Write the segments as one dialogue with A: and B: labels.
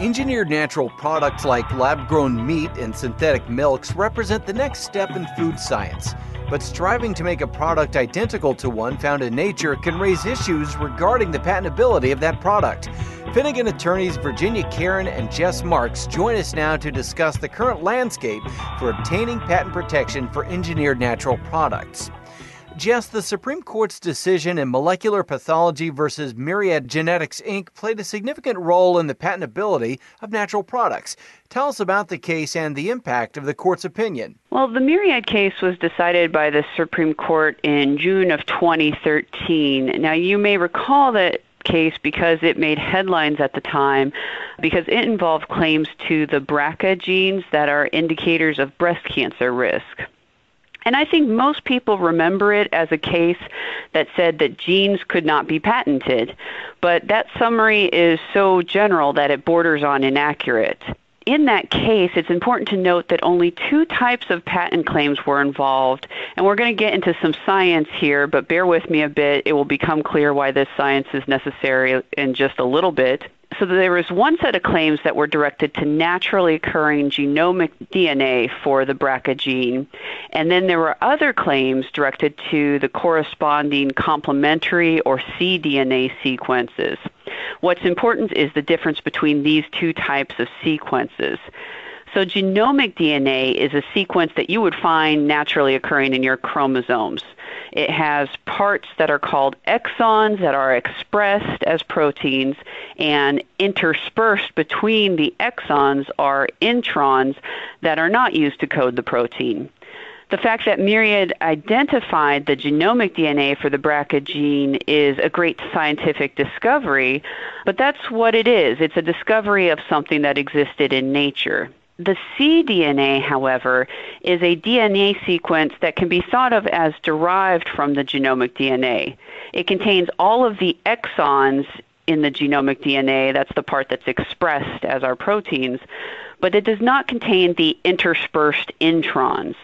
A: Engineered natural products like lab grown meat and synthetic milks represent the next step in food science. But striving to make a product identical to one found in nature can raise issues regarding the patentability of that product. Finnegan attorneys Virginia Carron and Jess Marks join us now to discuss the current landscape for obtaining patent protection for engineered natural products. Jess, the Supreme Court's decision in Molecular Pathology versus Myriad Genetics Inc. played a significant role in the patentability of natural products. Tell us about the case and the impact of the court's opinion.
B: Well, the Myriad case was decided by the Supreme Court in June of 2013. Now, you may recall that case because it made headlines at the time because it involved claims to the BRCA genes that are indicators of breast cancer risk. And I think most people remember it as a case that said that genes could not be patented. But that summary is so general that it borders on inaccurate. In that case, it's important to note that only two types of patent claims were involved. And we're going to get into some science here, but bear with me a bit. It will become clear why this science is necessary in just a little bit so there was one set of claims that were directed to naturally occurring genomic DNA for the BRCA gene, and then there were other claims directed to the corresponding complementary or cDNA sequences. What's important is the difference between these two types of sequences. So, genomic DNA is a sequence that you would find naturally occurring in your chromosomes. It has parts that are called exons that are expressed as proteins, and interspersed between the exons are introns that are not used to code the protein. The fact that Myriad identified the genomic DNA for the BRCA gene is a great scientific discovery, but that's what it is. It's a discovery of something that existed in nature. The cDNA, however, is a DNA sequence that can be thought of as derived from the genomic DNA. It contains all of the exons in the genomic DNA, that's the part that's expressed as our proteins, but it does not contain the interspersed introns.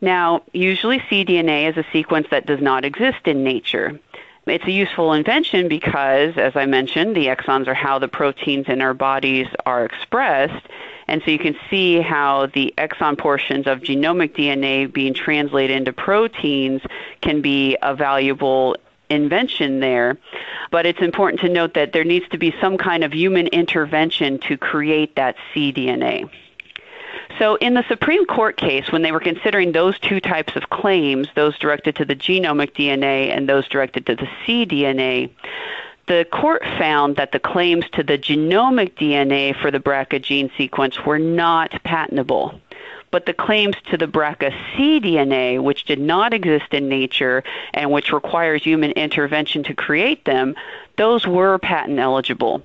B: Now, usually cDNA is a sequence that does not exist in nature. It's a useful invention because, as I mentioned, the exons are how the proteins in our bodies are expressed. And so you can see how the exon portions of genomic DNA being translated into proteins can be a valuable invention there. But it's important to note that there needs to be some kind of human intervention to create that cDNA. So, in the Supreme Court case, when they were considering those two types of claims, those directed to the genomic DNA and those directed to the cDNA, the court found that the claims to the genomic DNA for the BRCA gene sequence were not patentable. But the claims to the BRCA cDNA, which did not exist in nature and which requires human intervention to create them, those were patent eligible.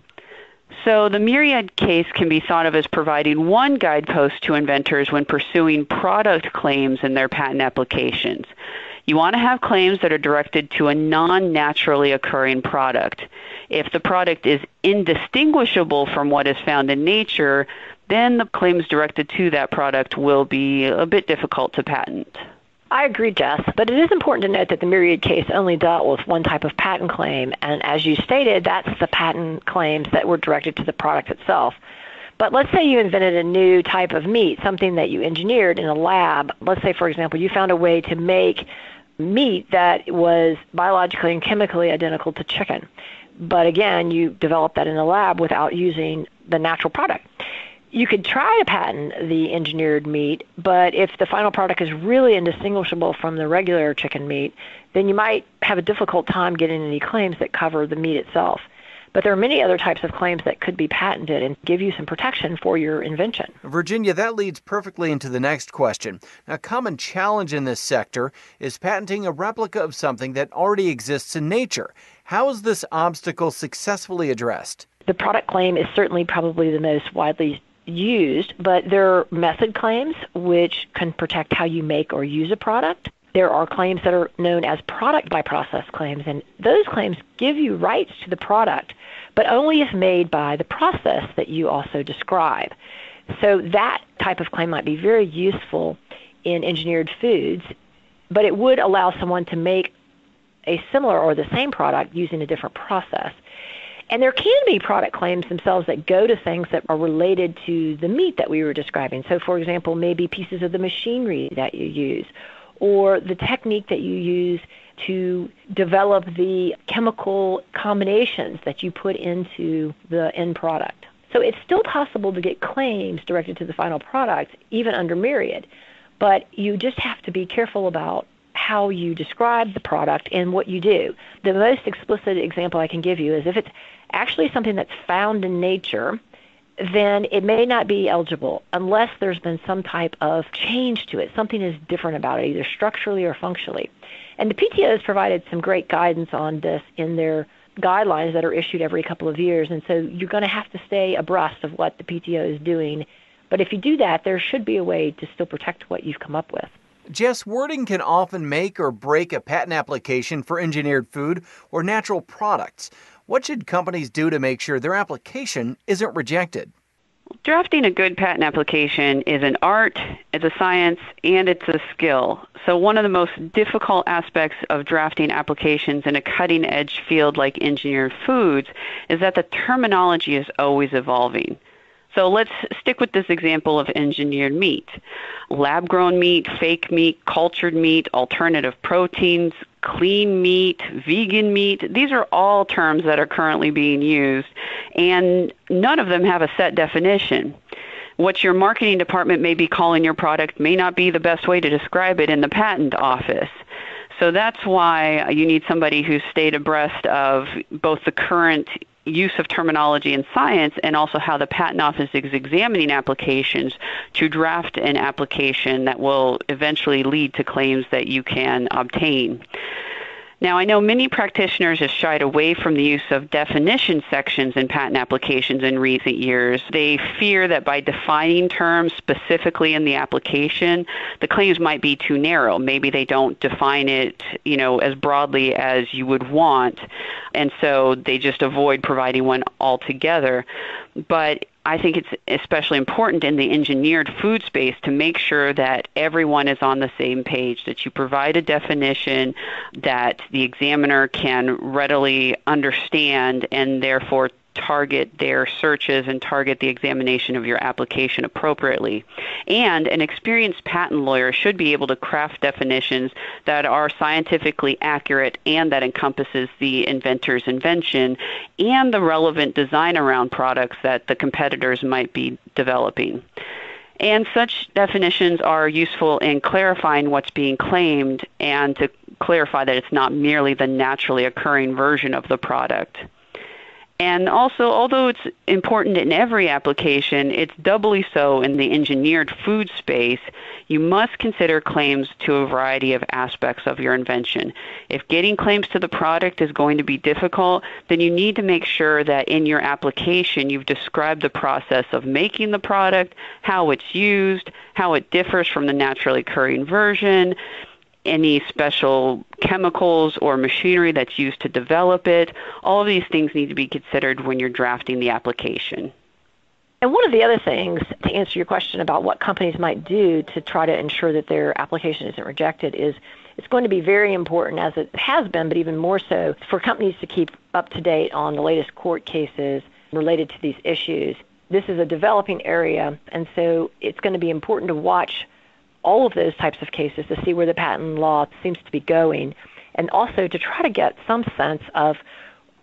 B: So the Myriad case can be thought of as providing one guidepost to inventors when pursuing product claims in their patent applications. You want to have claims that are directed to a non naturally occurring product. If the product is indistinguishable from what is found in nature, then the claims directed to that product will be a bit difficult to patent.
C: I agree, Jess, but it is important to note that the Myriad case only dealt with one type of patent claim, and as you stated, that's the patent claims that were directed to the product itself. But let's say you invented a new type of meat, something that you engineered in a lab. Let's say, for example, you found a way to make meat that was biologically and chemically identical to chicken. But again, you developed that in a lab without using the natural product you could try to patent the engineered meat, but if the final product is really indistinguishable from the regular chicken meat, then you might have a difficult time getting any claims that cover the meat itself. But there are many other types of claims that could be patented and give you some protection for your invention.
A: Virginia, that leads perfectly into the next question. A common challenge in this sector is patenting a replica of something that already exists in nature. How is this obstacle successfully addressed?
C: The product claim is certainly probably the most widely used, but there are method claims which can protect how you make or use a product. There are claims that are known as product by process claims, and those claims give you rights to the product, but only if made by the process that you also describe. So that type of claim might be very useful in engineered foods, but it would allow someone to make a similar or the same product using a different process. And there can be product claims themselves that go to things that are related to the meat that we were describing. So, for example, maybe pieces of the machinery that you use or the technique that you use to develop the chemical combinations that you put into the end product. So it's still possible to get claims directed to the final product, even under Myriad, but you just have to be careful about how you describe the product and what you do. The most explicit example I can give you is if it's actually something that's found in nature, then it may not be eligible unless there's been some type of change to it. Something is different about it, either structurally or functionally. And the PTO has provided some great guidance on this in their guidelines that are issued every couple of years. And so you're going to have to stay abreast of what the PTO is doing. But if you do that, there should be a way to still protect what you've come up with.
A: Jess, wording can often make or break a patent application for engineered food or natural products. What should companies do to make sure their application isn't rejected?
B: Drafting a good patent application is an art, it's a science, and it's a skill. So, one of the most difficult aspects of drafting applications in a cutting edge field like engineered foods is that the terminology is always evolving. So let's stick with this example of engineered meat. Lab grown meat, fake meat, cultured meat, alternative proteins, clean meat, vegan meat. These are all terms that are currently being used, and none of them have a set definition. What your marketing department may be calling your product may not be the best way to describe it in the patent office. So that's why you need somebody who's stayed abreast of both the current use of terminology in science and also how the patent office is examining applications to draft an application that will eventually lead to claims that you can obtain. Now, I know many practitioners have shied away from the use of definition sections in patent applications in recent years. They fear that by defining terms specifically in the application, the claims might be too narrow. Maybe they don't define it, you know, as broadly as you would want, and so they just avoid providing one altogether. But I think it's especially important in the engineered food space to make sure that everyone is on the same page, that you provide a definition that the examiner can readily understand and therefore target their searches and target the examination of your application appropriately. And an experienced patent lawyer should be able to craft definitions that are scientifically accurate and that encompasses the inventor's invention and the relevant design around products that the competitors might be developing. And such definitions are useful in clarifying what's being claimed and to clarify that it's not merely the naturally occurring version of the product. And also, although it's important in every application, it's doubly so in the engineered food space. You must consider claims to a variety of aspects of your invention. If getting claims to the product is going to be difficult, then you need to make sure that in your application you've described the process of making the product, how it's used, how it differs from the naturally occurring version, any special chemicals or machinery that's used to develop it. All of these things need to be considered when you're drafting the application.
C: And one of the other things to answer your question about what companies might do to try to ensure that their application isn't rejected is it's going to be very important, as it has been, but even more so, for companies to keep up to date on the latest court cases related to these issues. This is a developing area, and so it's going to be important to watch all of those types of cases to see where the patent law seems to be going, and also to try to get some sense of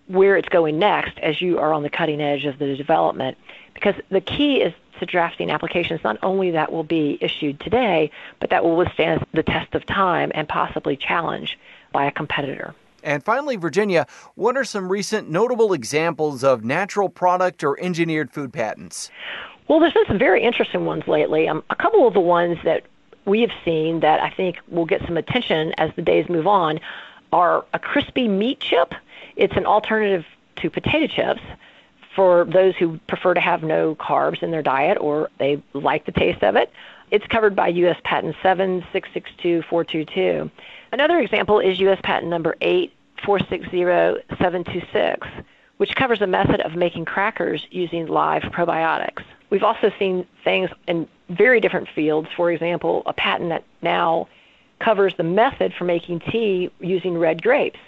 C: where it's going next as you are on the cutting edge of the development. Because the key is to drafting applications not only that will be issued today, but that will withstand the test of time and possibly challenge by a competitor.
A: And finally, Virginia, what are some recent notable examples of natural product or engineered food patents?
C: Well, there's been some very interesting ones lately. Um, a couple of the ones that we have seen that I think will get some attention as the days move on are a crispy meat chip. It's an alternative to potato chips for those who prefer to have no carbs in their diet or they like the taste of it. It's covered by U.S. Patent 7662422. Another example is U.S. Patent number 8460726, which covers a method of making crackers using live probiotics. We've also seen things in very different fields. For example, a patent that now covers the method for making tea using red grapes.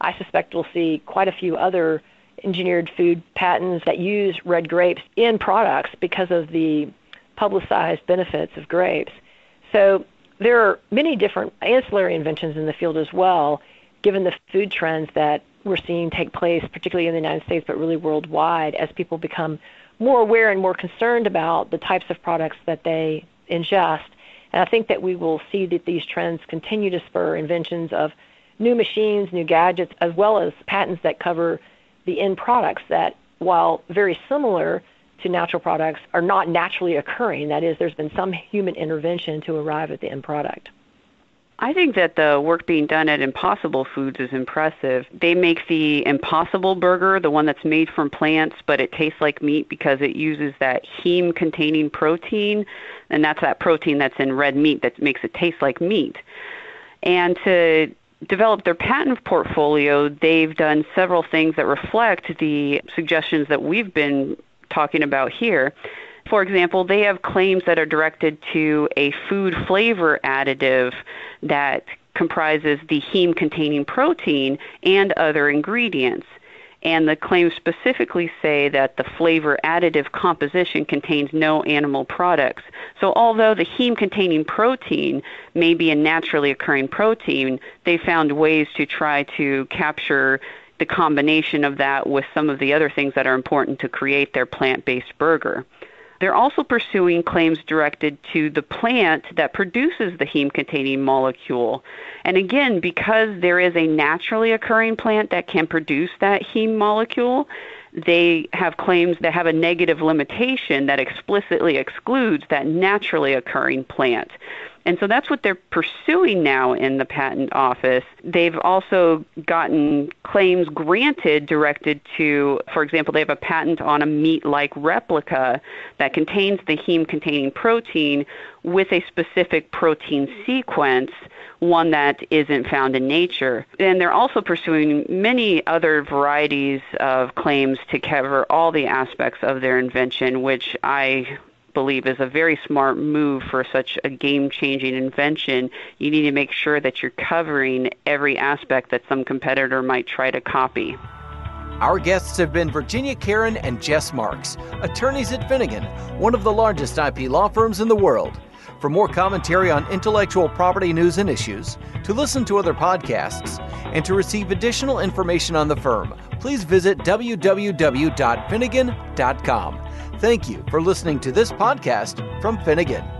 C: I suspect we'll see quite a few other engineered food patents that use red grapes in products because of the publicized benefits of grapes. So there are many different ancillary inventions in the field as well, given the food trends that we're seeing take place, particularly in the United States, but really worldwide, as people become more aware and more concerned about the types of products that they ingest. And I think that we will see that these trends continue to spur inventions of new machines, new gadgets, as well as patents that cover the end products that, while very similar to natural products, are not naturally occurring. That is, there's been some human intervention to arrive at the end product.
B: I think that the work being done at Impossible Foods is impressive. They make the Impossible Burger, the one that's made from plants, but it tastes like meat because it uses that heme containing protein, and that's that protein that's in red meat that makes it taste like meat. And to develop their patent portfolio, they've done several things that reflect the suggestions that we've been talking about here. For example, they have claims that are directed to a food flavor additive that comprises the heme containing protein and other ingredients. And the claims specifically say that the flavor additive composition contains no animal products. So, although the heme containing protein may be a naturally occurring protein, they found ways to try to capture the combination of that with some of the other things that are important to create their plant based burger. They're also pursuing claims directed to the plant that produces the heme containing molecule. And again, because there is a naturally occurring plant that can produce that heme molecule, they have claims that have a negative limitation that explicitly excludes that naturally occurring plant. And so that's what they're pursuing now in the patent office. They've also gotten claims granted directed to, for example, they have a patent on a meat like replica that contains the heme containing protein with a specific protein sequence one that isn't found in nature. And they're also pursuing many other varieties of claims to cover all the aspects of their invention, which I believe is a very smart move for such a game changing invention. You need to make sure that you're covering every aspect that some competitor might try to copy.
A: Our guests have been Virginia Carron and Jess Marks, attorneys at Finnegan, one of the largest IP law firms in the world. For more commentary on intellectual property news and issues, to listen to other podcasts, and to receive additional information on the firm, please visit www.finnegan.com. Thank you for listening to this podcast from Finnegan.